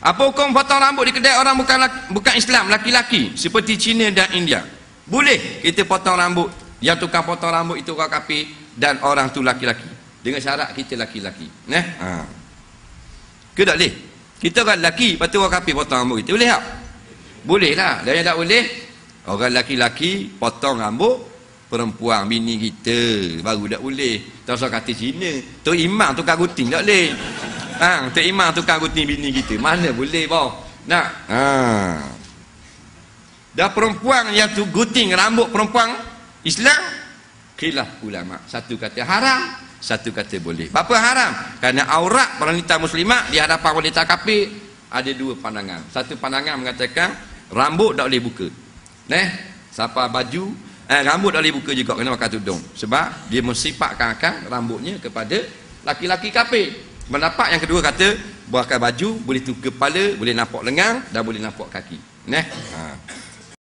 Apa hukum potong rambut di kedai orang bukan bukan Islam, laki-laki seperti Cina dan India? Boleh kita potong rambut. Yang tukang potong rambut itu orang kafir dan orang tu laki-laki. Dengan syarat kita laki-laki. Nah. Ha. Ke tak boleh? Kita orang lelaki, lepas tu orang kafir potong rambut kita. Boleh tak? Boleh lah. Dan yang tak boleh, orang laki-laki potong rambut perempuan bini kita baru tak boleh tak usah kata Cina tu imam tukar guting tak boleh ha, tu imam tukar guting bini kita. Mana boleh bau? Nak? Ha. dah perempuan yang tu guting rambut perempuan Islam khilaf ulama. Satu kata haram satu kata boleh. Apa haram? Kerana aurat wanita muslimat di hadapan wanita kafir ada dua pandangan. Satu pandangan mengatakan rambut tak boleh buka. Neh, siapa baju? Eh, rambut tak boleh buka juga kena pakai tudung. Sebab dia mensifatkan akan rambutnya kepada laki-laki kafir pendapat yang kedua kata buahkan baju boleh tutup kepala boleh nampak lengan dan boleh nampak kaki Neh. ha.